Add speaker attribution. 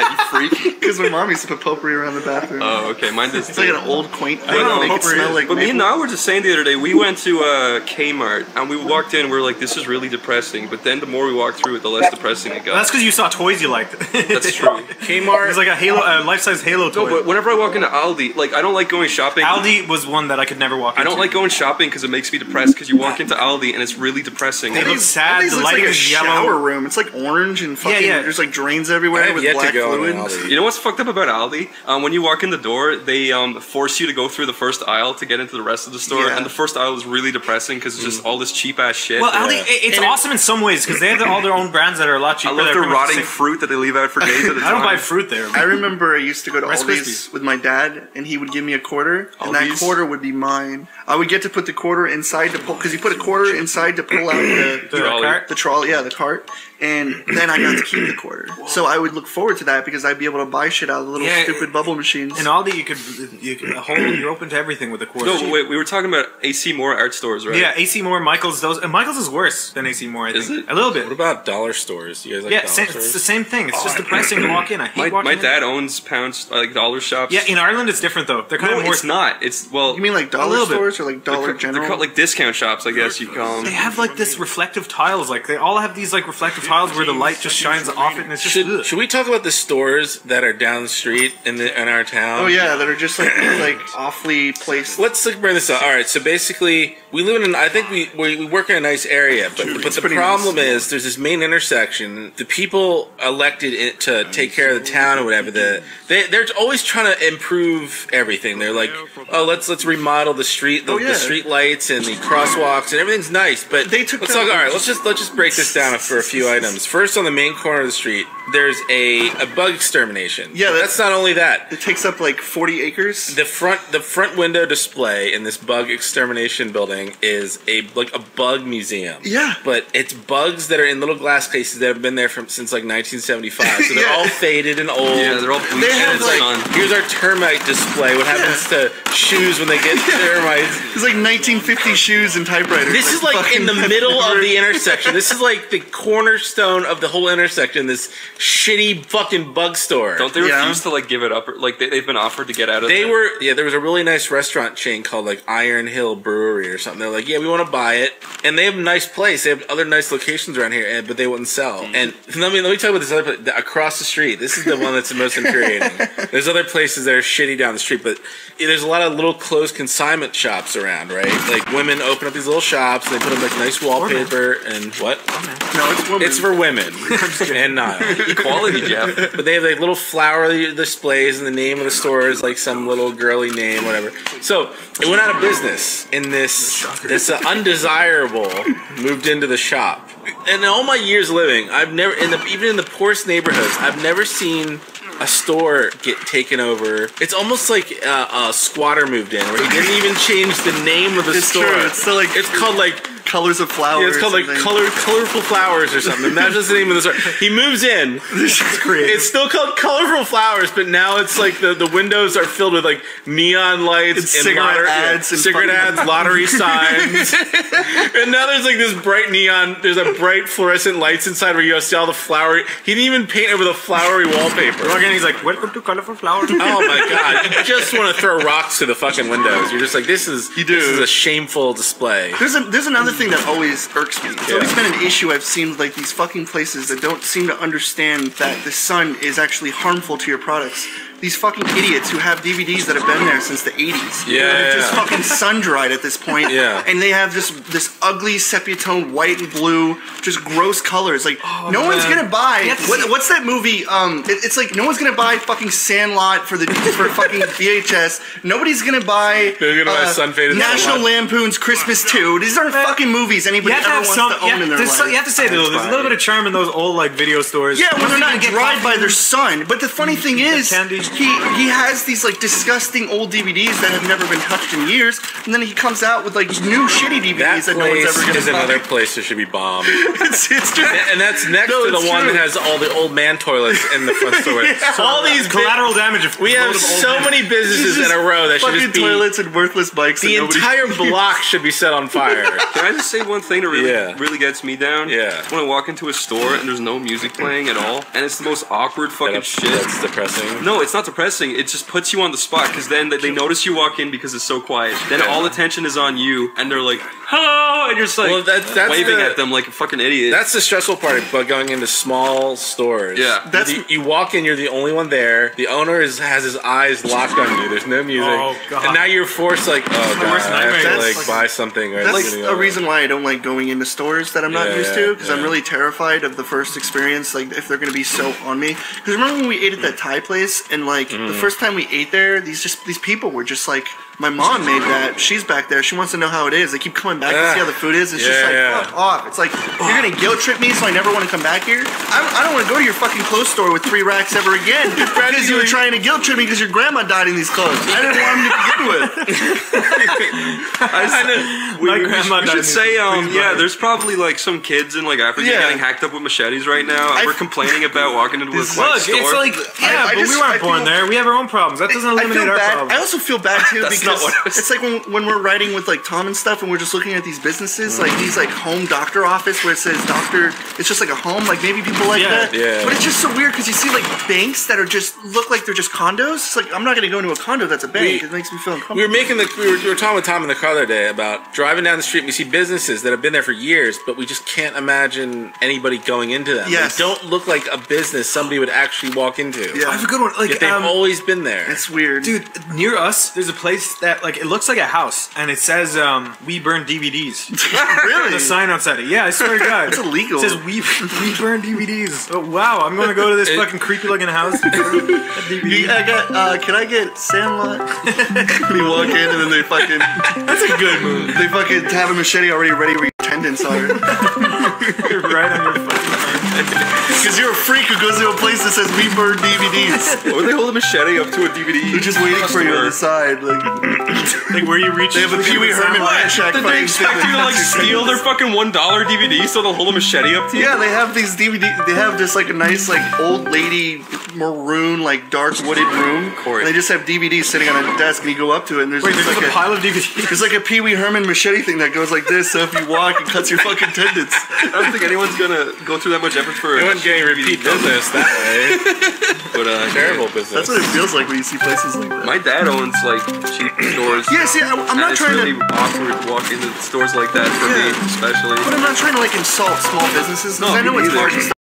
Speaker 1: that, you freak?
Speaker 2: Because my mom used to put potpourri around the bathroom.
Speaker 1: Oh, okay. Mine does.
Speaker 2: it's like an old quaint thing.
Speaker 1: I know,
Speaker 2: Make it
Speaker 1: potpourri
Speaker 2: smell
Speaker 1: is-
Speaker 2: like
Speaker 1: but me and I were just saying the other day, we went to uh, Kmart and we walked in, We're like, this is really depressing. But then the more we walked through it, the less depressing it got.
Speaker 3: That's because you saw toys you liked.
Speaker 1: That's true.
Speaker 4: Kmart.
Speaker 3: It's like a Halo, a life-size Halo toy.
Speaker 1: No, but whenever I walk into Aldi, like I don't like going shopping.
Speaker 3: Aldi was one that I could never walk into.
Speaker 1: I don't like going shopping because it makes me depressed. Because you walk into Aldi and it's really depressing.
Speaker 3: They look sad,
Speaker 2: these
Speaker 3: the lighting
Speaker 2: like a
Speaker 3: is yellow.
Speaker 2: shower room. It's like orange and fucking.
Speaker 3: yeah. yeah.
Speaker 2: There's like drains
Speaker 4: I
Speaker 2: everywhere
Speaker 4: have
Speaker 2: with
Speaker 4: yet to
Speaker 2: black
Speaker 4: go
Speaker 2: fluid.
Speaker 1: You know what's fucked up about Aldi? Um, when you walk in the door, they um, force you to go through the first aisle to get into the rest of the store,
Speaker 2: Yeah.
Speaker 1: and the first aisle is really depressing because it's just all this cheap ass shit.
Speaker 3: Well, Aldi,
Speaker 4: Yeah.
Speaker 3: it- it's
Speaker 2: And it-
Speaker 3: awesome in some ways because they have all their own brands that are a lot
Speaker 1: I
Speaker 3: cheaper.
Speaker 1: love
Speaker 3: They're
Speaker 1: the
Speaker 3: pretty much
Speaker 1: rotting
Speaker 3: same-
Speaker 1: fruit that they leave out for days at a time.
Speaker 3: I don't buy fruit there.
Speaker 2: I remember I used to go to
Speaker 3: Rice
Speaker 2: Aldi's
Speaker 3: Krispies.
Speaker 2: with my dad, and he would give me a quarter, and that
Speaker 1: Aldi's?
Speaker 2: quarter would be mine. I would get to put the quarter inside to pull, because you put a quarter inside to pull out the,
Speaker 3: The
Speaker 1: Trolley.
Speaker 3: cart?
Speaker 2: the trolley, yeah, the cart, and then I got to keep the quarter. So I would look forward to that because I'd be able to buy shit out of the little
Speaker 3: Yeah,
Speaker 2: stupid bubble machines.
Speaker 3: And all Aldi, you could you could a whole, you're open to everything with a quarter.
Speaker 1: No, wait, we were talking about AC Moore art stores, right?
Speaker 3: Yeah, AC Moore, Michaels, those and Michaels is worse than AC Moore. I think
Speaker 1: Is it?
Speaker 3: a little bit.
Speaker 4: What about dollar stores? You guys like
Speaker 3: yeah,
Speaker 4: dollar
Speaker 3: same,
Speaker 4: stores?
Speaker 3: it's the same thing. It's oh, just depressing to walk in. I hate
Speaker 1: My,
Speaker 3: walking
Speaker 1: my
Speaker 3: in.
Speaker 1: dad owns pounds like dollar shops.
Speaker 3: Yeah, in Ireland it's different though. They're kind
Speaker 1: no,
Speaker 3: of more.
Speaker 1: it's not. It's well,
Speaker 2: you mean like dollar
Speaker 3: little bit.
Speaker 2: stores or like
Speaker 1: they're,
Speaker 2: Dollar General?
Speaker 1: they're called like discount shops, I guess you call them.
Speaker 3: They have like this reflective tiles. Like they all have these like reflective tiles where the light just shines off it, and it's just.
Speaker 4: Should, should we talk about the stores that are down the street in the in our town?
Speaker 2: oh yeah, that are just like like awfully placed.
Speaker 4: Let's like, bring this up. All right, so basically, we live in. An, I think we, we we work in a nice area, but but the problem
Speaker 2: nice.
Speaker 4: is there's this main intersection. The people elected it to take care of the town or whatever. The they they're always trying to improve everything. They're like, oh, let's let's remodel the street, the,
Speaker 2: Oh, yeah.
Speaker 4: the street lights and the crosswalks and everything's nice. But
Speaker 2: They took
Speaker 4: let's talk. All right, let's just let's just break this down for a few items. First, on the main corner of the street, there's a a bug extermination.
Speaker 2: Yeah, that's-
Speaker 4: that's not only that
Speaker 2: It takes up like 40 acres.
Speaker 4: the front the front window display in this bug extermination building is a like a bug museum.
Speaker 2: Yeah.
Speaker 4: But it's bugs that are in little glass cases that have been there from since like 1975. So they're
Speaker 2: Yeah.
Speaker 4: all faded and old.
Speaker 1: Yeah, they're all bleached
Speaker 2: have, like-
Speaker 1: sun.
Speaker 4: Here's our termite display. What happens to shoes when they get termites?
Speaker 2: It's like 1950 shoes and typewriters.
Speaker 4: This is like in the middle of the intersection. This is like the cornerstone of the whole intersection. This shitty fucking bug store.
Speaker 1: Don't they
Speaker 2: Yeah.
Speaker 1: refuse to like give it up? Or, like they, they've been offered to get out of
Speaker 4: They
Speaker 1: there?
Speaker 4: were yeah. There was a really nice restaurant chain called like Iron Hill Brewery or something. They're like, yeah, we want to buy it, and they have a nice place. They have other nice locations around here, and, but they wouldn't sell.
Speaker 1: Mm-hmm.
Speaker 4: And let me let me talk about this other place the- across the street. This is the one that's the most infuriating. There's other places that are shitty down the street, but there's a lot of little closed consignment shops around, right? Like women open up these little shops, they put up like nice wallpaper and what?
Speaker 2: No, it's women.
Speaker 4: It's for women and not.
Speaker 1: equality, Jeff.
Speaker 4: But they have like little flower displays, and the name of the store is like some little girly name, whatever. So it went out of business, and this this uh, undesirable moved into the shop. And in all my years living, I've never, in the, even in the poorest neighborhoods, I've never seen a store get taken over. It's almost like uh, a squatter moved in, where he didn't even change the name of the
Speaker 2: It's
Speaker 4: store.
Speaker 2: true, it's still like-
Speaker 4: it's called like
Speaker 2: colors of flowers.
Speaker 4: yeah, it's called like
Speaker 2: and
Speaker 4: color, colorful flowers or something. That's just the name of the store. He moves in.
Speaker 2: This is creative.
Speaker 4: It's still called colorful flowers, but now it's like the, the windows are filled with like neon lights
Speaker 2: It's
Speaker 4: and
Speaker 2: cigarette
Speaker 4: lottery,
Speaker 2: ads and
Speaker 4: cigarette
Speaker 2: fucking-
Speaker 4: ads, lottery signs, and now there's like this bright neon. There's a bright fluorescent lights inside where you go see all the flowery. He didn't even paint over the flowery wallpaper.
Speaker 3: Walk in, he's like, "Welcome to colorful flowers."
Speaker 4: Oh my god! You just want to throw rocks to the fucking windows. You're just like, this is
Speaker 2: You do.
Speaker 4: this is a shameful display.
Speaker 2: There's a, there's another thing that always irks me. It's
Speaker 4: Yeah.
Speaker 2: always been an issue I've seen like these fucking places that don't seem to understand that the sun is actually harmful to your products. These fucking idiots who have DVDs that have been there since the 80s.
Speaker 4: Yeah,
Speaker 2: They're just
Speaker 4: yeah.
Speaker 2: fucking sun dried at this point.
Speaker 4: Yeah.
Speaker 2: And they have this this ugly sepia tone white and blue, just gross colors. Like no one's gonna buy
Speaker 3: to
Speaker 2: what, what's that movie? Um it- it's like no one's gonna buy fucking Sandlot for the for fucking VHS. Nobody's gonna buy uh,
Speaker 4: They're gonna buy Sun-Faded
Speaker 2: National
Speaker 4: Sandlot.
Speaker 2: Lampoon's Christmas 2. These aren't fucking movies anybody
Speaker 3: You
Speaker 2: ever
Speaker 3: have
Speaker 2: wants
Speaker 3: some.
Speaker 2: to own
Speaker 3: yeah,
Speaker 2: in their life.
Speaker 3: so- you have to say though, there's a little bit of charm in those old like video stores.
Speaker 2: yeah, when they're not dried by their sun. But the funny thing is,
Speaker 3: candy.
Speaker 2: He he has these like disgusting old DVDs that have never been touched in years, and then he comes out with like new shitty DVDs that, no one's ever gonna
Speaker 4: is
Speaker 2: buy.
Speaker 4: another place that should be bombed.
Speaker 2: it's, it's just,
Speaker 4: And that's next
Speaker 2: No,
Speaker 4: to the one
Speaker 2: true.
Speaker 4: that has all the old man toilets in the front store. yeah. so All these bi-
Speaker 3: Collateral damage. Of
Speaker 4: we have
Speaker 3: load of old
Speaker 4: so
Speaker 3: men.
Speaker 4: many businesses in a row that should
Speaker 2: fucking
Speaker 4: just be
Speaker 2: toilets and worthless bikes.
Speaker 4: the
Speaker 2: that nobody-
Speaker 4: entire block should be set on fire.
Speaker 1: Can I just say one thing that really
Speaker 4: Yeah.
Speaker 1: really gets me down?
Speaker 4: Yeah.
Speaker 1: When I walk into a store and there's no music playing at all, and it's the most awkward fucking
Speaker 4: That's,
Speaker 1: shit.
Speaker 4: that's depressing.
Speaker 1: No, it's not depressing. It just puts you on the spot because then they, they notice you walk in because it's so quiet. Then
Speaker 4: Yeah.
Speaker 1: all attention is on you, and they're like, "Hello," and you're just like
Speaker 4: Well, that- that's
Speaker 1: waving
Speaker 4: the-
Speaker 1: at them like a fucking idiot.
Speaker 4: That's the stressful part about going into small stores.
Speaker 1: Yeah.
Speaker 2: That's-
Speaker 4: you, you walk in, you're the only one there. The owner is, has his eyes locked on you. There's no music,
Speaker 3: Oh, God.
Speaker 4: and now you're forced like, oh god,
Speaker 3: worst
Speaker 4: I have to like
Speaker 2: like-
Speaker 4: buy something. Or
Speaker 2: That's
Speaker 4: it's gonna
Speaker 2: a reason why I don't like going into stores that I'm not
Speaker 4: Yeah,
Speaker 2: used to because I'm really terrified of the first experience. Like if they're gonna be so on me. Because remember when we ate at that Thai place and like
Speaker 4: Mm.
Speaker 2: the first time we ate there, these just these people were just like. My mom made that. She's back there. She wants to know how it is. They keep coming back to see how the food is. It's just like
Speaker 4: yeah.
Speaker 2: fuck off. It's like you're gonna guilt trip me, so I never want to come back here. I, I don't want to go to your fucking clothes store with three racks ever again because you were trying to guilt trip me because your grandma died in these clothes. I didn't want them to begin with.
Speaker 1: I, we,
Speaker 3: My
Speaker 1: we- we
Speaker 3: grandma
Speaker 1: should- we should
Speaker 3: in
Speaker 1: say, um, yeah,
Speaker 3: buy
Speaker 1: there's probably like some kids in like Africa
Speaker 2: Yeah.
Speaker 1: getting hacked up with machetes right now.
Speaker 2: I-
Speaker 1: we're complaining about walking into a
Speaker 2: This-
Speaker 1: like,
Speaker 3: Look,
Speaker 1: store.
Speaker 3: it's like yeah,
Speaker 2: I
Speaker 3: but
Speaker 2: just-
Speaker 3: we weren't
Speaker 2: I
Speaker 3: born there. We have our own problems. That doesn't
Speaker 2: I
Speaker 3: eliminate
Speaker 2: feel
Speaker 3: our
Speaker 2: bad.
Speaker 3: problems.
Speaker 2: I also feel bad too
Speaker 1: That's
Speaker 2: because
Speaker 1: not what
Speaker 2: it's like when, when we're riding with like Tom and stuff, and we're just looking at these businesses, like these like home doctor office where it says doctor. It's just like a home. Like maybe people like
Speaker 3: Yeah.
Speaker 2: that.
Speaker 4: Yeah.
Speaker 2: But it's just so weird because you see like banks that are just look like they're just condos. It's like I'm not gonna go into a condo that's a bank.
Speaker 4: We-
Speaker 2: it makes me feel uncomfortable.
Speaker 4: We were making the we were, we were talking with Tom in the car the other day about driving down the street and we see businesses that have been there for years, but we just can't imagine anybody going into them.
Speaker 2: Yes.
Speaker 4: They don't look like a business somebody would actually walk into.
Speaker 2: Yeah.
Speaker 3: I have a good one. Like
Speaker 4: Yet they've
Speaker 3: um,
Speaker 4: always been there.
Speaker 2: it's weird,
Speaker 3: Dude, near us, there's a place that like it looks like a house, and it says um, "We burn DVDs."
Speaker 2: really.
Speaker 3: the sign outside it. Yeah, I swear to God,
Speaker 2: It's illegal.
Speaker 3: It says "We we burn DVDs." Oh wow, I'm gonna go to this
Speaker 4: It-
Speaker 3: fucking creepy looking house. and burn a DVD.
Speaker 2: I got. Uh, can I get Sandlot? and you walk in and then they fucking
Speaker 3: That's a good move.
Speaker 2: they fucking have a machete already ready where your tendons are.
Speaker 3: You're right on your fucking
Speaker 2: Because you're a freak who goes to a place that says we burn DVDs.
Speaker 1: Why would they hold a machete up to a DVD?
Speaker 2: They're just waiting for you on the side. Like
Speaker 3: like where you reach.
Speaker 2: they have a Pee Wee Herman Land Shack
Speaker 1: Did they
Speaker 2: fighting
Speaker 1: expect you to like steal their fucking one dollar DVD so they'll hold a machete up to you?
Speaker 2: Yeah, they have these DVD. They have just like a nice like old lady maroon like dark wooded room.
Speaker 1: Corey.
Speaker 2: And they just have DVDs sitting on a desk, and you go up to it, and there's
Speaker 3: Wait, there's
Speaker 2: like
Speaker 3: a pile of DVDs.
Speaker 2: There's like a Pee Wee Herman machete thing that goes like this, so if you walk, it cuts your fucking tendons.
Speaker 1: I don't think anyone's gonna go through that much effort for.
Speaker 4: They weren't getting repeat business that way.
Speaker 1: But uh,
Speaker 4: Terrible business.
Speaker 2: That's what it feels like when you see places like that.
Speaker 1: My dad owns like cheap stores.
Speaker 2: yeah, see, I, I'm
Speaker 1: and
Speaker 2: not
Speaker 1: it's
Speaker 2: trying
Speaker 1: really
Speaker 2: to.
Speaker 1: awkward to walk into stores like that for me, especially.
Speaker 2: But I'm not trying to like insult small businesses because
Speaker 1: No,
Speaker 2: I know
Speaker 1: me
Speaker 2: it's
Speaker 1: neither.
Speaker 2: large and stuff.